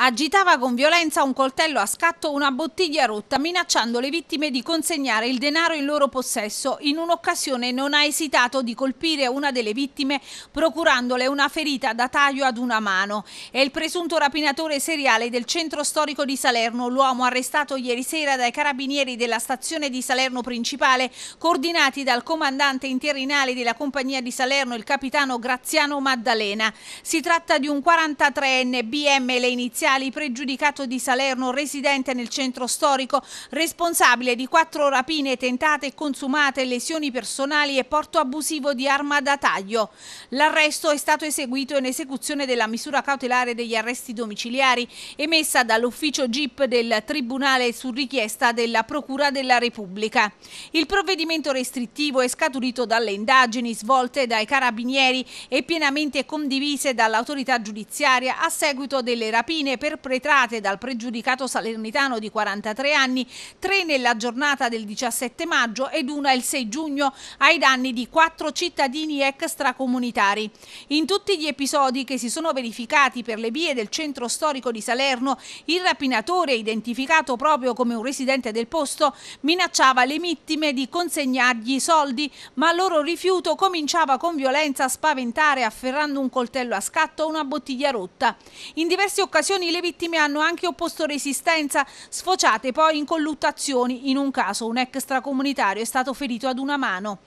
Agitava con violenza un coltello a scatto una bottiglia rotta, minacciando le vittime di consegnare il denaro in loro possesso. In un'occasione non ha esitato di colpire una delle vittime, procurandole una ferita da taglio ad una mano. È il presunto rapinatore seriale del centro storico di Salerno, l'uomo arrestato ieri sera dai carabinieri della stazione di Salerno principale, coordinati dal comandante interinale della compagnia di Salerno, il capitano Graziano Maddalena. Si tratta di un 43enne BM le iniziali iniziali pregiudicato di Salerno residente nel centro storico, responsabile di quattro rapine tentate e consumate, lesioni personali e porto abusivo di arma da taglio. L'arresto è stato eseguito in esecuzione della misura cautelare degli arresti domiciliari emessa dall'ufficio GIP del Tribunale su richiesta della Procura della Repubblica. Il provvedimento restrittivo è scaturito dalle indagini svolte dai carabinieri e pienamente condivise dall'autorità giudiziaria a seguito delle rapine perpetrate dal pregiudicato salernitano di 43 anni, tre nella giornata del 17 maggio ed una il 6 giugno ai danni di quattro cittadini extracomunitari. In tutti gli episodi che si sono verificati per le vie del centro storico di Salerno, il rapinatore, identificato proprio come un residente del posto, minacciava le vittime di consegnargli soldi, ma al loro rifiuto cominciava con violenza a spaventare afferrando un coltello a scatto o una bottiglia rotta. In diverse occasioni le vittime hanno anche opposto resistenza, sfociate poi in colluttazioni. In un caso un extracomunitario è stato ferito ad una mano.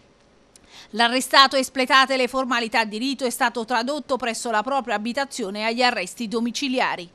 L'arrestato, espletate le formalità di rito, è stato tradotto presso la propria abitazione agli arresti domiciliari.